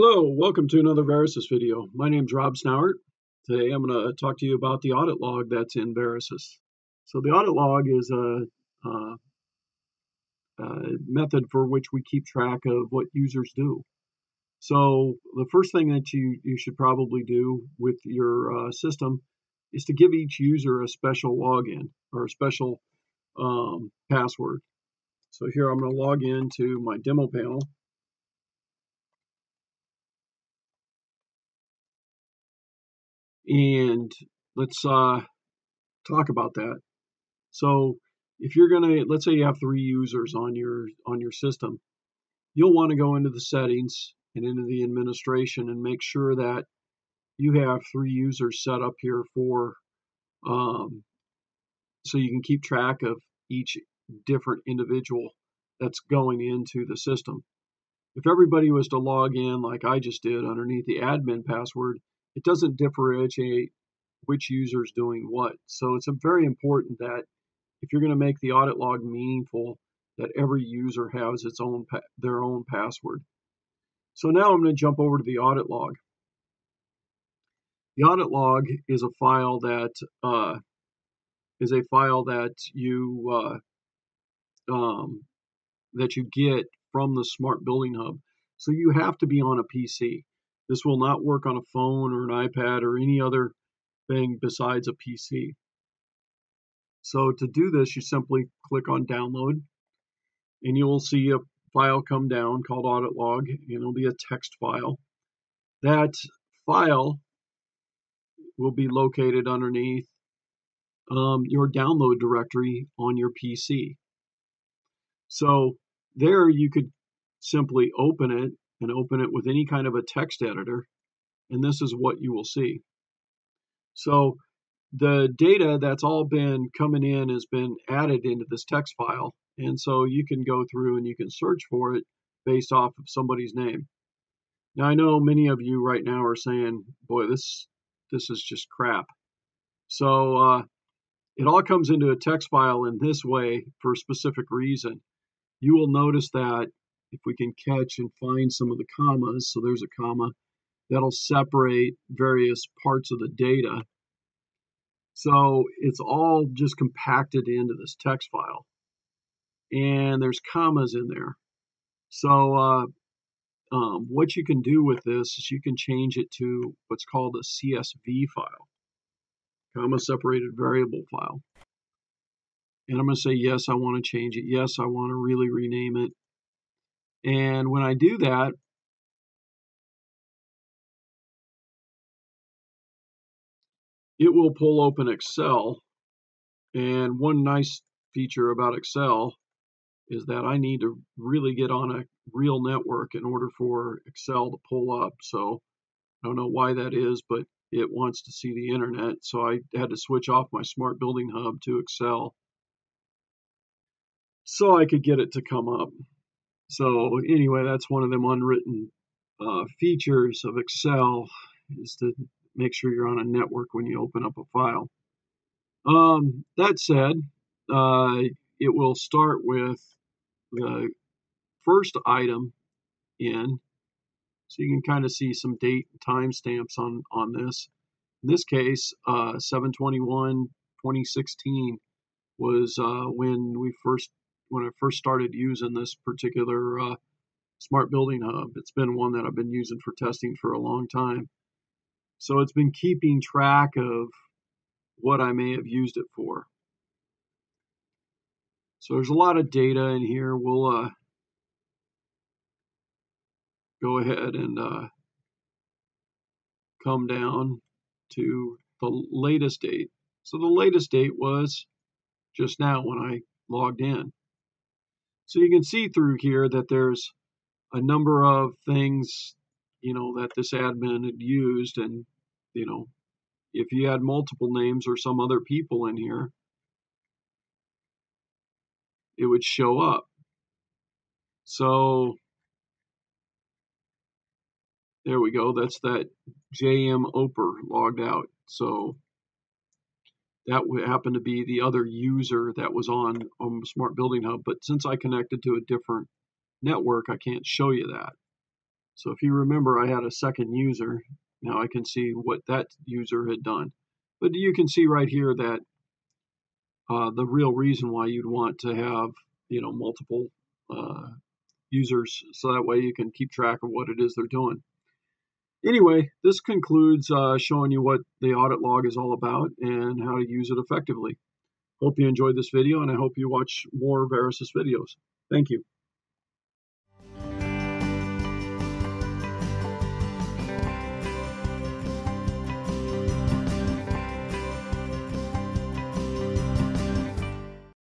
Hello, welcome to another Verasys video. My name is Rob Snauert. Today I'm going to talk to you about the audit log that's in Verasys. So the audit log is a, a, a, method for which we keep track of what users do. So the first thing that you, you should probably do with your uh, system is to give each user a special login or a special um, password. So here I'm going to log into my demo panel and let's uh, talk about that. So if you're gonna, let's say you have three users on your on your system, you'll want to go into the settings and into the administration and make sure that you have three users set up here for um, so you can keep track of each different individual that's going into the system. If everybody was to log in like I just did underneath the admin password, it doesn't differentiate which user is doing what. So it's very important that if you're going to make the audit log meaningful, that every user has its own their own password. So now I'm going to jump over to the audit log. The audit log is a file that uh, is a file that you uh, um, that you get from the Smart Building Hub. So you have to be on a PC. This will not work on a phone or an iPad or any other thing besides a PC. So to do this, you simply click on download and you'll see a file come down called audit log and it'll be a text file. That file will be located underneath um, your download directory on your PC. So there you could simply open it and open it with any kind of a text editor, and this is what you will see. So the data that's all been coming in has been added into this text file, and so you can go through and you can search for it based off of somebody's name. Now I know many of you right now are saying, "Boy, this this is just crap." So uh, it all comes into a text file in this way for a specific reason. You will notice that if we can catch and find some of the commas, so there's a comma, that'll separate various parts of the data. So it's all just compacted into this text file. And there's commas in there. So uh, um, what you can do with this is you can change it to what's called a CSV file, comma separated variable file. And I'm going to say, yes, I want to change it. Yes, I want to really rename it. And when I do that, it will pull open Excel. And one nice feature about Excel is that I need to really get on a real network in order for Excel to pull up. So I don't know why that is, but it wants to see the internet. So I had to switch off my Smart Building Hub to Excel so I could get it to come up. So anyway, that's one of them unwritten uh, features of Excel is to make sure you're on a network when you open up a file. Um, that said, uh, it will start with the first item in, so you can kind of see some date and time stamps on on this. In this case, uh, 721 2016 was uh, when we first when I first started using this particular uh, smart building hub. It's been one that I've been using for testing for a long time. So it's been keeping track of what I may have used it for. So there's a lot of data in here. We'll uh, go ahead and uh, come down to the latest date. So the latest date was just now when I logged in. So you can see through here that there's a number of things, you know, that this admin had used. And, you know, if you had multiple names or some other people in here, it would show up. So there we go. That's that JM Oper logged out. So that would happen to be the other user that was on um, Smart Building Hub. But since I connected to a different network, I can't show you that. So if you remember, I had a second user. Now I can see what that user had done. But you can see right here that uh, the real reason why you'd want to have, you know, multiple uh, users so that way you can keep track of what it is they're doing. Anyway, this concludes uh, showing you what the audit log is all about and how to use it effectively. Hope you enjoyed this video and I hope you watch more Verasys videos. Thank you.